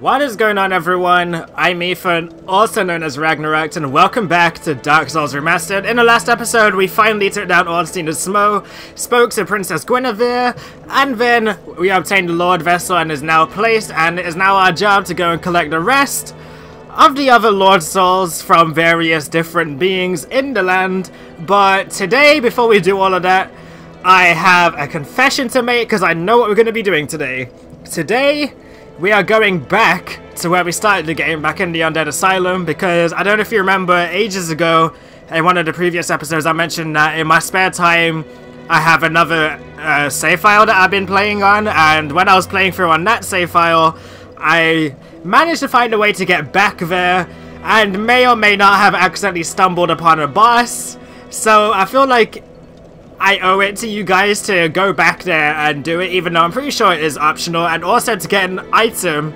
What is going on everyone? I'm Ethan, also known as Ragnarocked, and welcome back to Dark Souls Remastered. In the last episode, we finally took down Ornstein Smough, spoke to Princess Guinevere, and then we obtained the Lord Vessel and is now placed, and it is now our job to go and collect the rest of the other Lord Souls from various different beings in the land. But today, before we do all of that, I have a confession to make because I know what we're going to be doing today. Today, we are going back to where we started the game, back in the Undead Asylum, because I don't know if you remember, ages ago, in one of the previous episodes, I mentioned that in my spare time, I have another uh, save file that I've been playing on, and when I was playing through on that save file, I managed to find a way to get back there, and may or may not have accidentally stumbled upon a boss, so I feel like I owe it to you guys to go back there and do it, even though I'm pretty sure it is optional, and also to get an item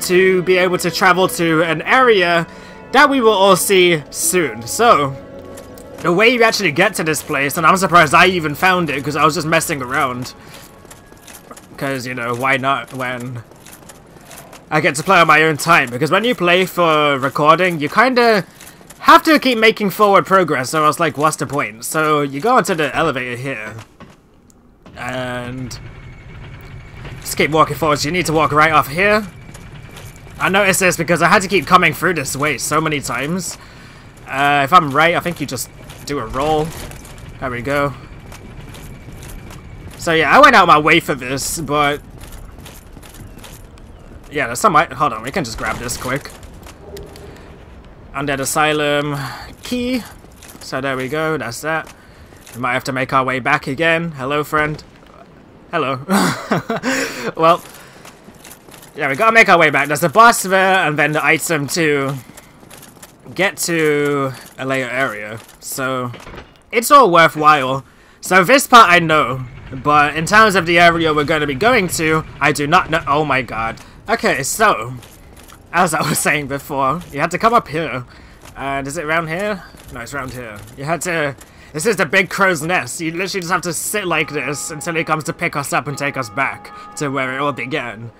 to be able to travel to an area that we will all see soon. So, the way you actually get to this place, and I'm surprised I even found it, because I was just messing around. Because, you know, why not when I get to play on my own time? Because when you play for recording, you kind of have to keep making forward progress, so I was like, what's the point? So you go into the elevator here, and just keep walking forward. You need to walk right off here. I noticed this because I had to keep coming through this way so many times. Uh, if I'm right, I think you just do a roll. There we go. So yeah, I went out my way for this, but... Yeah, there's some... Hold on, we can just grab this quick. Undead Asylum key. So there we go, that's that. We might have to make our way back again. Hello, friend. Hello. well, yeah, we gotta make our way back. There's a boss there, and then the item to get to a later area. So, it's all worthwhile. So this part I know, but in terms of the area we're going to be going to, I do not know- oh my god. Okay, so, as I was saying before, you had to come up here. And is it around here? No, it's around here. You had to... This is the big crow's nest. You literally just have to sit like this until he comes to pick us up and take us back to where it all began.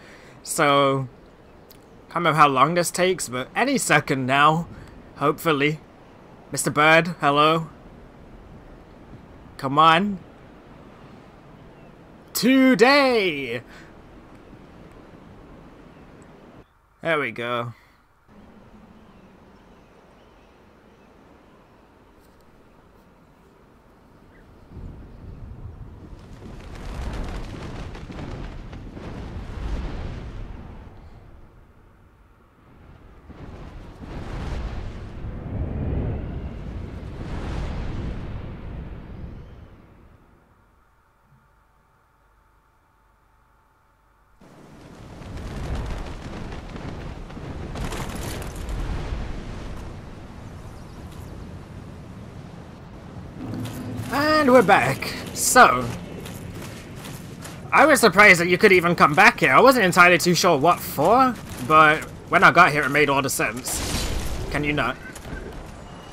So... I Can't remember how long this takes, but any second now. Hopefully. Mr. Bird, hello? Come on. Today! There we go. We're back. So, I was surprised that you could even come back here. I wasn't entirely too sure what for, but when I got here it made all the sense. Can you not?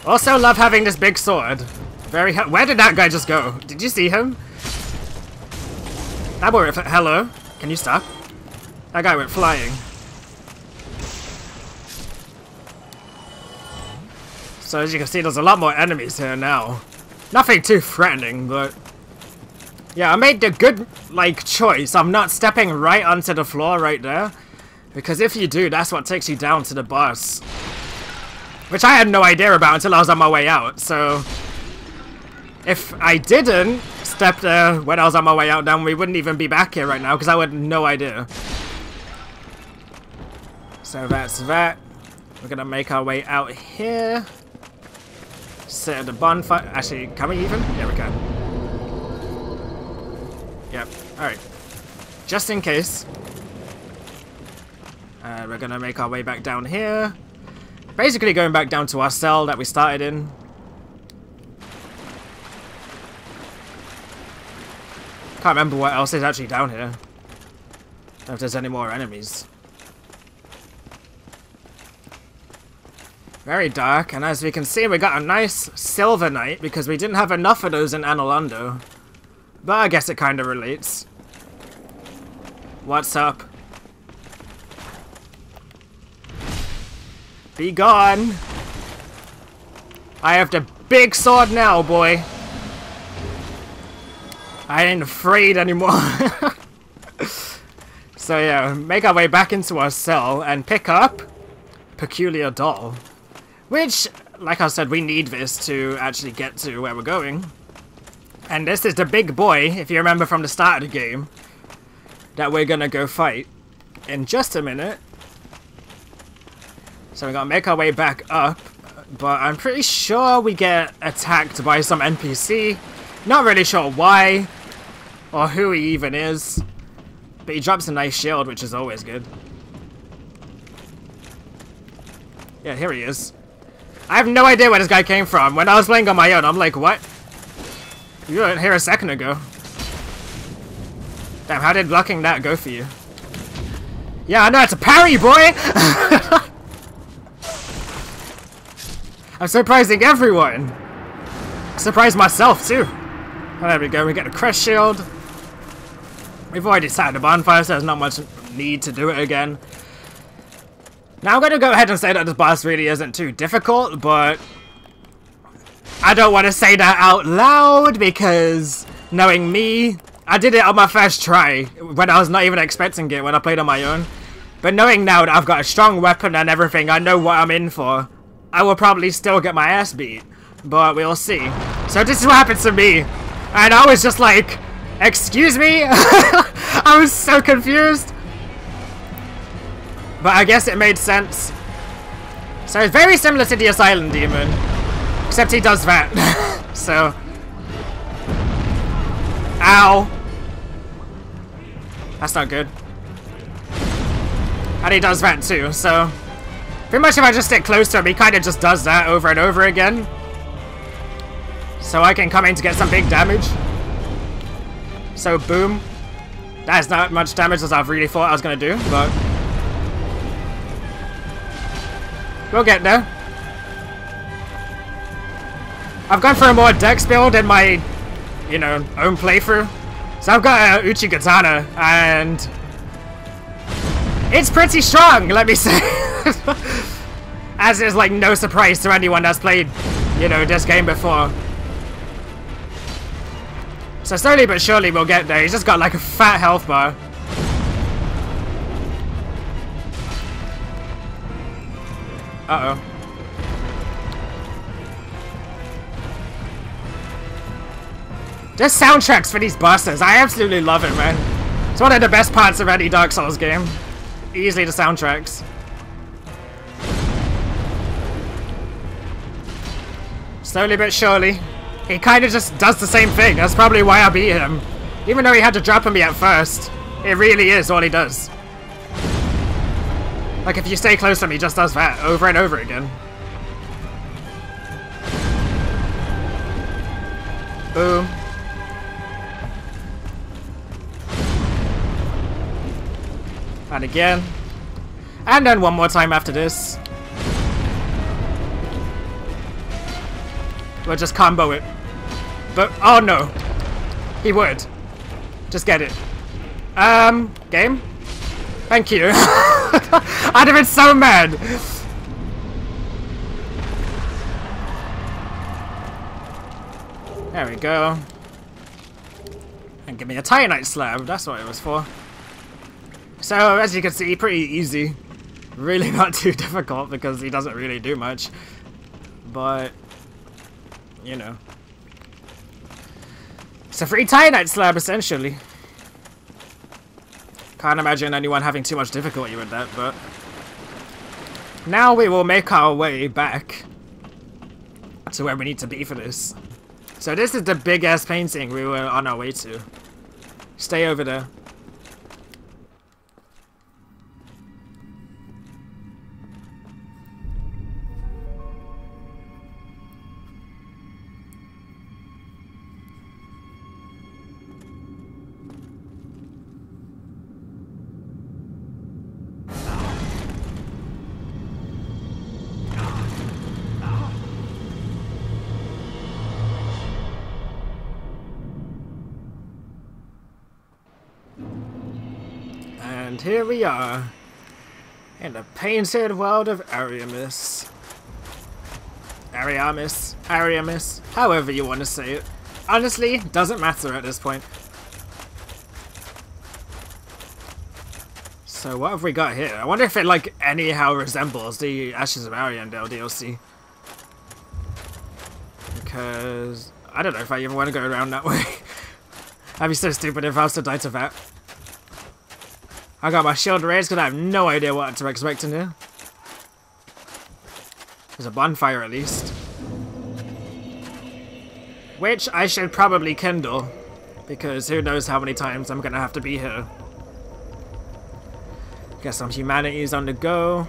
Also love having this big sword. Very Where did that guy just go? Did you see him? That boy went Hello? Can you stop? That guy went flying. So as you can see, there's a lot more enemies here now. Nothing too threatening, but... Yeah, I made the good, like, choice. I'm not stepping right onto the floor right there. Because if you do, that's what takes you down to the boss. Which I had no idea about until I was on my way out, so... If I didn't step there when I was on my way out, then we wouldn't even be back here right now, because I have no idea. So that's that. We're gonna make our way out here. Set the bonfire. Actually, we even? Yeah, we can. Yep. Alright. Just in case. Uh, we're gonna make our way back down here. Basically going back down to our cell that we started in. Can't remember what else is actually down here. if there's any more enemies. Very dark, and as we can see, we got a nice Silver Knight, because we didn't have enough of those in Anor Londo. But I guess it kind of relates. What's up? Be gone. I have the big sword now, boy. I ain't afraid anymore. so yeah, make our way back into our cell and pick up Peculiar Doll. Which, like I said, we need this to actually get to where we're going. And this is the big boy, if you remember from the start of the game, that we're gonna go fight in just a minute. So we're gonna make our way back up, but I'm pretty sure we get attacked by some NPC. Not really sure why, or who he even is. But he drops a nice shield, which is always good. Yeah, here he is. I have no idea where this guy came from. When I was playing on my own, I'm like, what? You weren't here a second ago. Damn, how did blocking that go for you? Yeah, I know, it's a parry, boy! I'm surprising everyone! Surprised myself, too. Oh, there we go, we get a crest shield. We've already at the bonfire, so there's not much need to do it again. Now I'm going to go ahead and say that this boss really isn't too difficult, but I don't want to say that out loud because knowing me, I did it on my first try when I was not even expecting it when I played on my own. But knowing now that I've got a strong weapon and everything, I know what I'm in for. I will probably still get my ass beat, but we'll see. So this is what happened to me. And I was just like, excuse me? I was so confused. But I guess it made sense. So it's very similar to the Asylum Demon. Except he does that. so... Ow. That's not good. And he does that too, so... Pretty much if I just stick close to him, he kind of just does that over and over again. So I can come in to get some big damage. So boom. That is not much damage as I've really thought I was going to do, but... We'll get there. I've gone for a more dex build in my, you know, own playthrough. So I've got a Uchigatana, and it's pretty strong, let me say. As is like no surprise to anyone that's played, you know, this game before. So slowly but surely we'll get there. He's just got like a fat health bar. Uh-oh. Just soundtracks for these bosses. I absolutely love it, man. It's one of the best parts of any Dark Souls game. Easily the soundtracks. Slowly but surely. He kind of just does the same thing. That's probably why I beat him. Even though he had to drop on me at first. It really is all he does. Like, if you stay close to him, he just does that over and over again. Boom. And again. And then one more time after this. We'll just combo it. But, oh no. He would. Just get it. Um, game? Thank you. I'd have been so mad. There we go. And give me a Titanite slab, that's what it was for. So, as you can see, pretty easy. Really not too difficult because he doesn't really do much. But, you know. It's a free Titanite slab, essentially. Can't imagine anyone having too much difficulty with that, but... Now we will make our way back to where we need to be for this. So this is the big-ass painting we were on our way to. Stay over there. And here we are. In the painted world of Ariamis. Ariamis, Ariamis, however you want to say it. Honestly, doesn't matter at this point. So what have we got here? I wonder if it like anyhow resembles the Ashes of Ariandel DLC. Because I don't know if I even want to go around that way. I'd be so stupid if I was to die to that. I got my shield raised because I have no idea what to expect in here. There's a bonfire at least. Which I should probably kindle. Because who knows how many times I'm going to have to be here. Get some humanities on the go.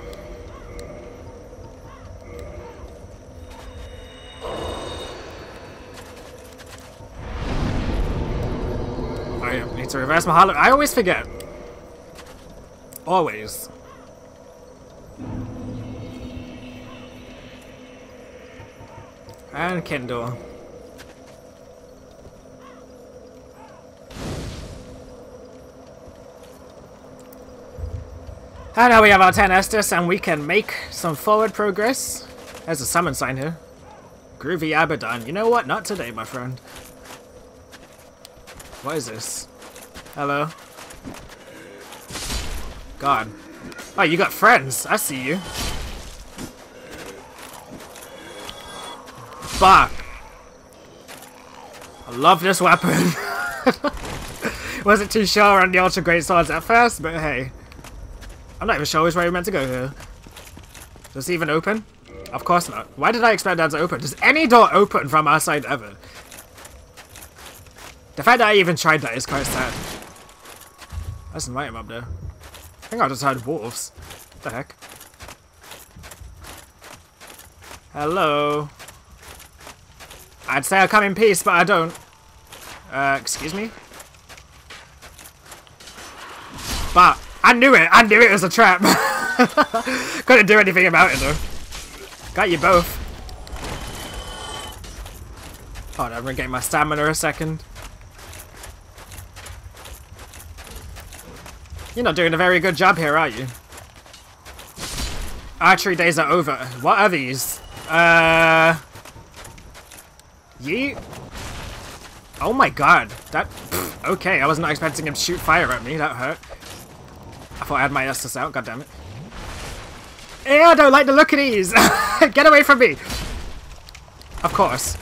I need to reverse my holo- I always forget. Always. And Kindle. And now we have our 10 Estus and we can make some forward progress. There's a summon sign here. Groovy Abaddon. You know what? Not today, my friend. What is this? Hello? God. Oh, you got friends. I see you. Fuck. I love this weapon. Wasn't too sure on the Ultra Great Swords at first, but hey. I'm not even sure which way we're meant to go here. Does this even open? Of course not. Why did I expect that to open? Does any door open from our side ever? The fact that I even tried that is quite sad. Let's invite him up there. I think I just heard wolves. What the heck? Hello. I'd say I come in peace, but I don't. Uh, excuse me? But I knew it! I knew it was a trap! Couldn't do anything about it though. Got you both. Hold on, I'm regain my stamina a second. You're not doing a very good job here, are you? Archery days are over. What are these? Uh... Yeet? Oh my god. That... Okay, I was not expecting him to shoot fire at me. That hurt. I thought I had my Estus out. God damn it. I don't like the look of these. Get away from me. Of course.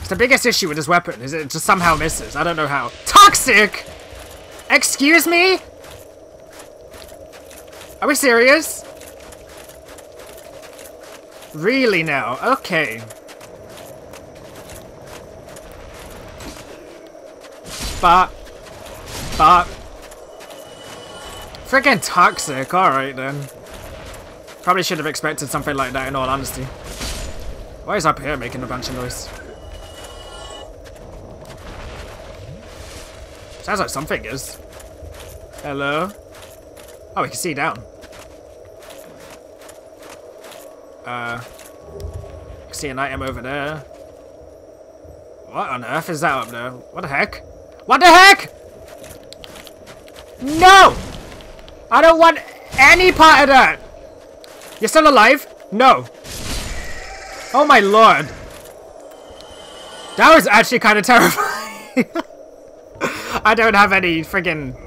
It's the biggest issue with this weapon is it just somehow misses. I don't know how. Toxic! Excuse me? Are we serious? Really now? Okay. But, but, freaking toxic. Alright then. Probably should have expected something like that in all honesty. Why is up here making a bunch of noise? Sounds like something is. Hello? Oh, we can see down. Uh, I see an item over there. What on earth is that up there? What the heck? What the heck? No! I don't want any part of that! You're still alive? No. Oh my lord. That was actually kind of terrifying. I don't have any friggin'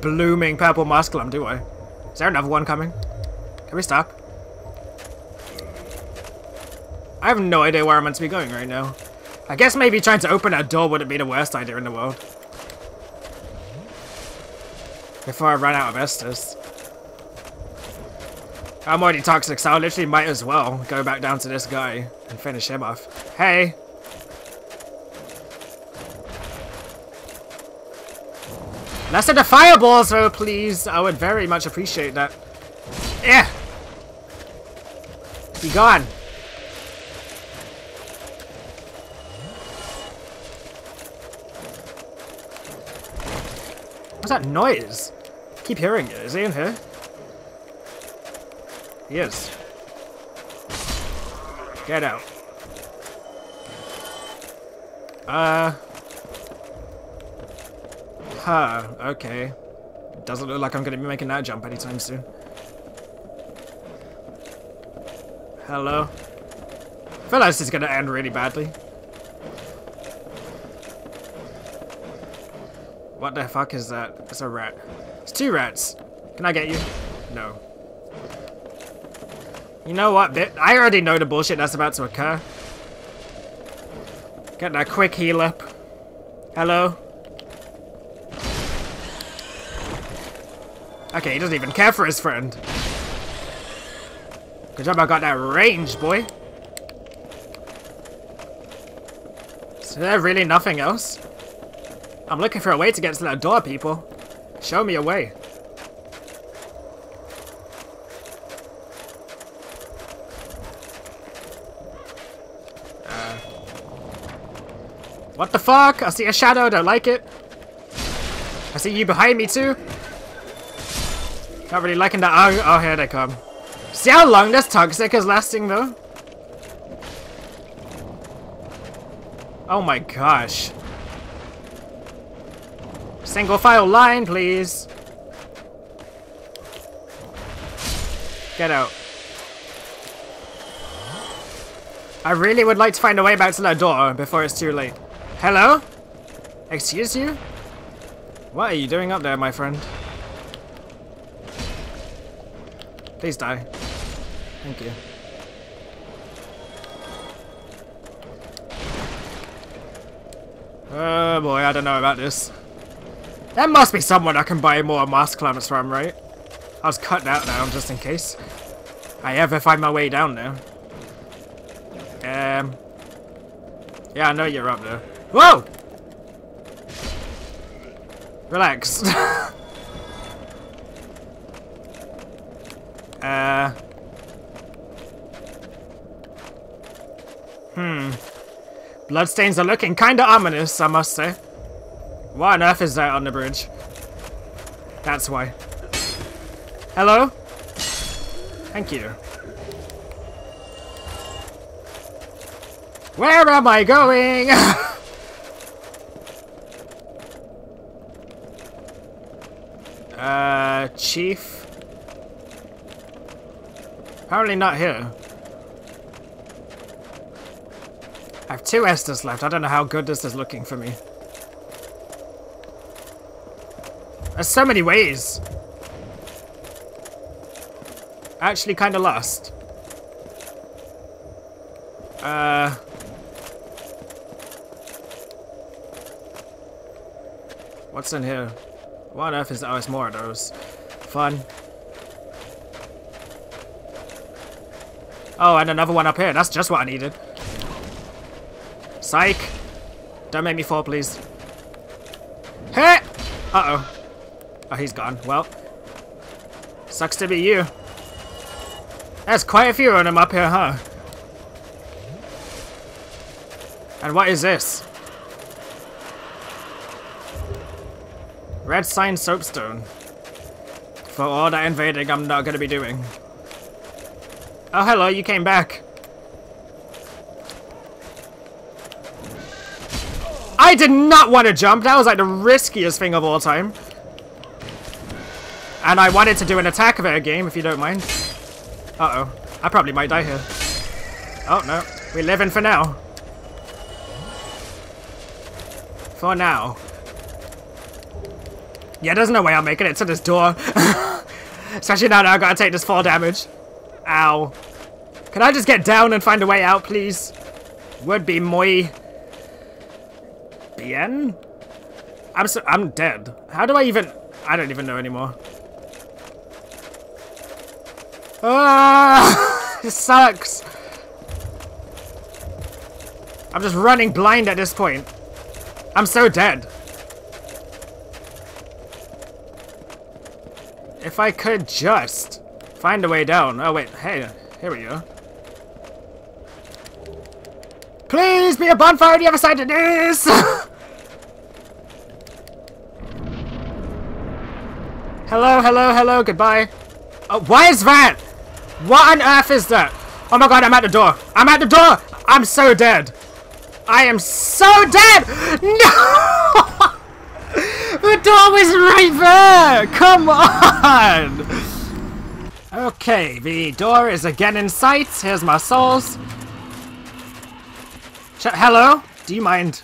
blooming purple Moss Clump, do I? Is there another one coming? Can we stop? I have no idea where I'm meant to be going right now. I guess maybe trying to open a door wouldn't be the worst idea in the world. Before I run out of Estus. I'm already toxic, so I literally might as well go back down to this guy and finish him off. Hey! Less of the fireballs, though, please. I would very much appreciate that. Yeah. Be gone. What's that noise? I keep hearing it. Is he in here? He is. Get out. Uh... Aha, okay. Doesn't look like I'm going to be making that jump anytime soon. Hello. I feel like this is going to end really badly. What the fuck is that? It's a rat. It's two rats. Can I get you? No. You know what, bit? I already know the bullshit that's about to occur. Get that quick heal up. Hello? Okay, he doesn't even care for his friend. Good job I got that range, boy. Is there really nothing else? I'm looking for a way to get to that door, people. Show me a way. Uh, what the fuck? I see a shadow, don't like it. I see you behind me too. Not really liking that. Oh, oh, here they come. See how long this toxic is lasting though? Oh my gosh. Single file line, please. Get out. I really would like to find a way back to that door before it's too late. Hello? Excuse you? What are you doing up there, my friend? Please die. Thank you. Oh boy, I don't know about this. There must be someone I can buy more moss clumps from, right? I was cutting out now, just in case. I ever find my way down there. Um. Yeah, I know you're up there. Whoa! Relax. uh. Hmm. Bloodstains are looking kinda ominous, I must say. What on earth is that on the bridge? That's why. Hello? Thank you. Where am I going? uh, Chief? Apparently not here. I have two Estus left. I don't know how good this is looking for me. There's so many ways. Actually kind of lost. Uh... What's in here? What on earth is- oh, it's more of those. Fun. Oh, and another one up here. That's just what I needed. Psych! Don't make me fall, please. Hey! Uh-oh. Oh, he's gone. Well. Sucks to be you. There's quite a few of them up here, huh? And what is this? Red sign soapstone. For all that invading I'm not gonna be doing. Oh, hello, you came back. I did not want to jump. That was like the riskiest thing of all time. And I wanted to do an attack of it game, if you don't mind. Uh-oh. I probably might die here. Oh, no. We're in for now. For now. Yeah, there's no way I'm making it to this door. Especially now that I gotta take this fall damage. Ow. Can I just get down and find a way out, please? Would be muy... Bien? I'm so- I'm dead. How do I even- I don't even know anymore. Ah, it sucks. I'm just running blind at this point. I'm so dead. If I could just find a way down. Oh wait, hey, here we go. Please be a bonfire on the other side of this! hello, hello, hello, goodbye. Oh, why is that? What on earth is that? Oh my god, I'm at the door. I'm at the door! I'm so dead. I am so dead! No! the door was right there! Come on! Okay, the door is again in sight. Here's my souls. Ch Hello? Do you mind?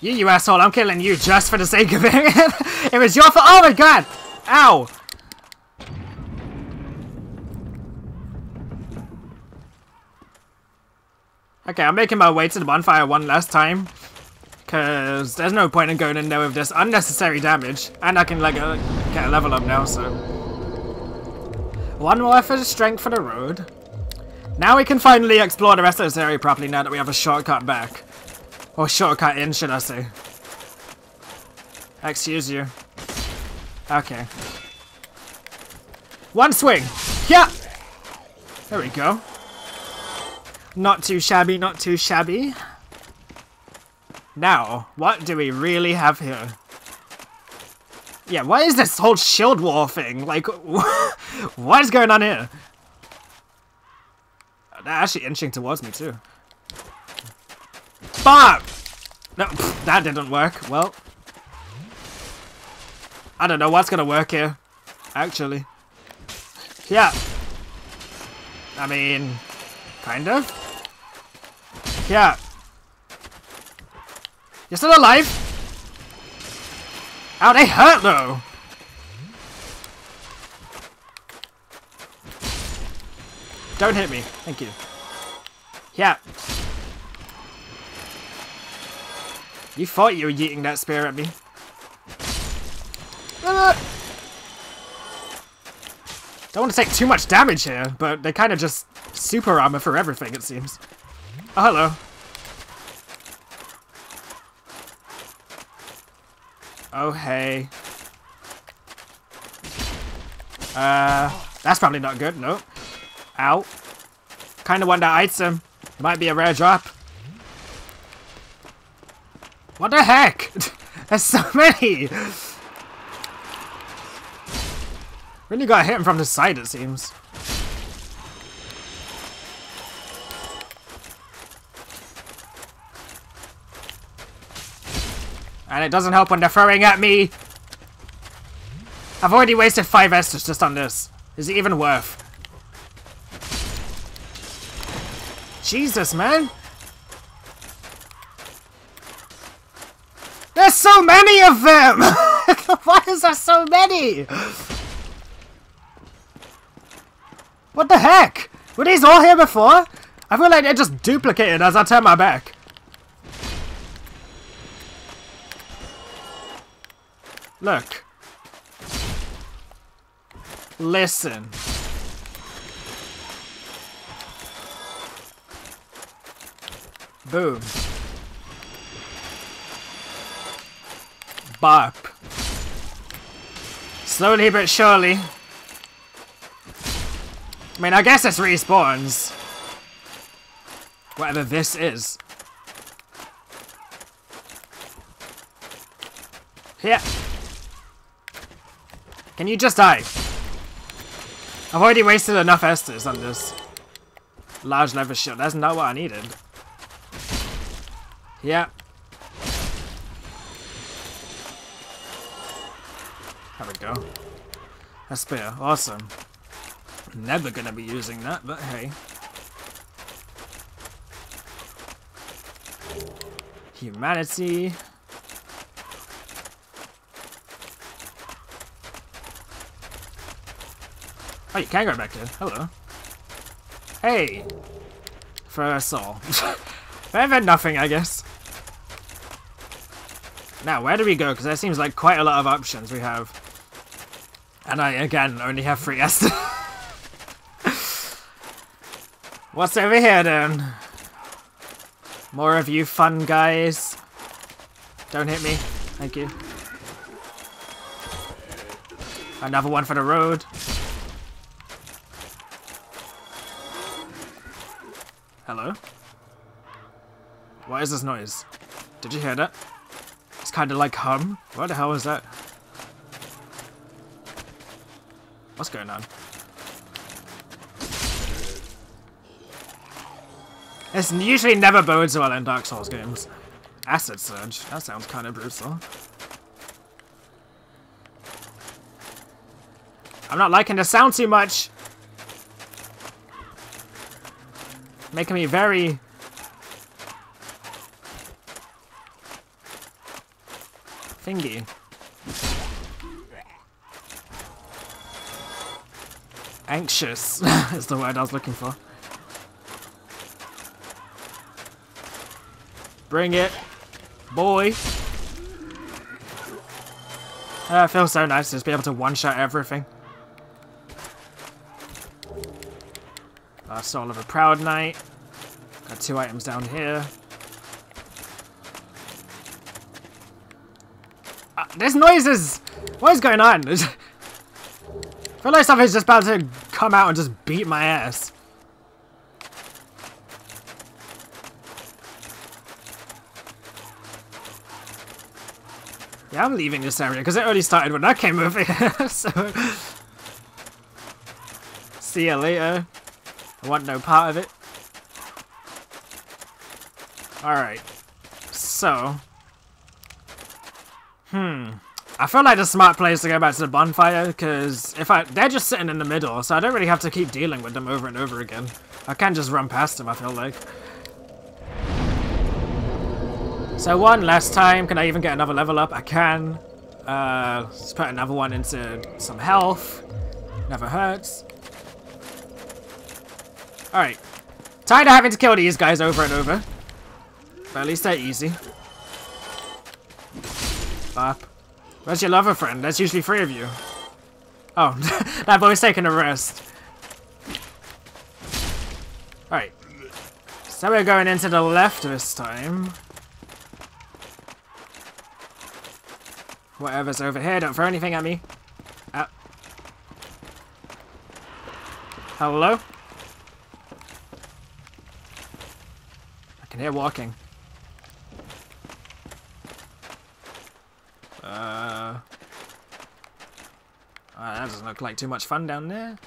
You, you asshole, I'm killing you just for the sake of it. it was your fault. Oh my god! Ow! Okay, I'm making my way to the bonfire one last time. Because there's no point in going in there with this unnecessary damage. And I can like uh, get a level up now, so... One more for strength for the road. Now we can finally explore the rest of this area properly now that we have a shortcut back. Or shortcut in, should I say. Excuse you. Okay. One swing! Yeah! There we go. Not too shabby, not too shabby. Now, what do we really have here? Yeah, why is this whole shield wall thing? Like, what is going on here? They're actually inching towards me, too. Bob! No, that didn't work. Well, I don't know what's gonna work here, actually. Yeah. I mean, kind of. Yeah. You're still alive? Ow, they hurt though! Don't hit me. Thank you. Yeah. You thought you were yeeting that spear at me. Don't want to take too much damage here, but they kind of just super armor for everything, it seems. Oh, hello. Oh, hey. Uh, that's probably not good, nope. Ow. Kinda want that item. Might be a rare drop. What the heck? There's so many! Really got hit from the side, it seems. And it doesn't help when they're throwing at me. I've already wasted five Estus just on this. Is it even worth? Jesus, man. There's so many of them! Why is there so many? What the heck? Were these all here before? I feel like they're just duplicated as I turn my back. Look. Listen. Boom. Bop. Slowly but surely. I mean, I guess this respawns. Whatever this is. Yeah. Can you just die? I've already wasted enough Estus on this large leather shield. That's not what I needed. Yeah. There we go. A spear. Awesome. Never gonna be using that, but hey. Humanity. Oh, you can go back there. Hello. Hey! For us all. I've had nothing, I guess. Now, where do we go? Because there seems like quite a lot of options we have. And I, again, only have three Estus. What's over here, then? More of you fun guys. Don't hit me. Thank you. Another one for the road. Hello? What is this noise? Did you hear that? It's kind of like hum. What the hell is that? What's going on? This usually never bodes well in Dark Souls games. Acid Surge. That sounds kind of brutal. I'm not liking the sound too much. Making me very... Thingy. Anxious is the word I was looking for. Bring it, boy. Uh, it feels so nice to just be able to one-shot everything. Uh, Soul of a Proud Knight. Got two items down here. Uh, there's noises! What is going on? I feel like something's just about to come out and just beat my ass. Yeah, I'm leaving this area because it already started when I came over here. so, see you later. I want no part of it. Alright. So. Hmm. I feel like the smart place to go back to the bonfire, because if I they're just sitting in the middle, so I don't really have to keep dealing with them over and over again. I can just run past them, I feel like. So one last time, can I even get another level up? I can. Uh, let's put another one into some health. Never hurts. Alright. Tired of having to kill these guys over and over. But at least they're easy. Bop. Where's your lover friend? There's usually three of you. Oh, that boy's taking a rest. Alright. So we're going into the left this time. Whatever's over here, don't throw anything at me. Ah. Hello? Can hear walking. Uh, oh, that doesn't look like too much fun down there.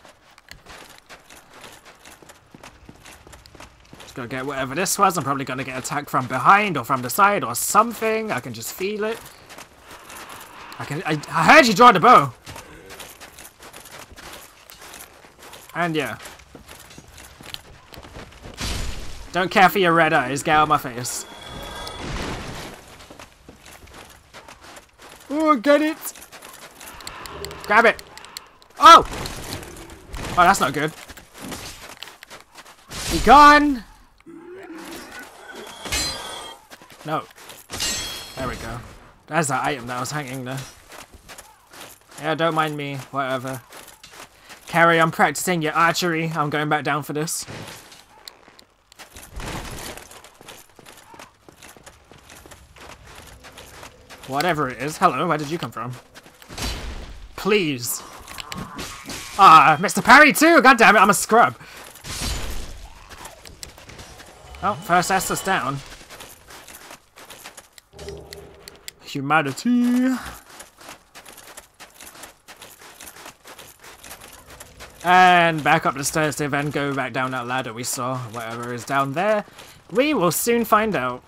Just go get whatever this was. I'm probably gonna get attacked from behind or from the side or something. I can just feel it. I can. I, I heard you draw the bow. And yeah. Don't care for your red eyes. Get out of my face. Oh, get it! Grab it! Oh! Oh, that's not good. Be gone! No. There we go. There's that item that was hanging there. Yeah, don't mind me. Whatever. Carry on practicing your archery. I'm going back down for this. Whatever it is. Hello, where did you come from? Please. Ah, Mr. Parry too! God damn it, I'm a scrub. Oh, first Estus down. Humanity. And back up the stairs to then go back down that ladder we saw. Whatever is down there. We will soon find out.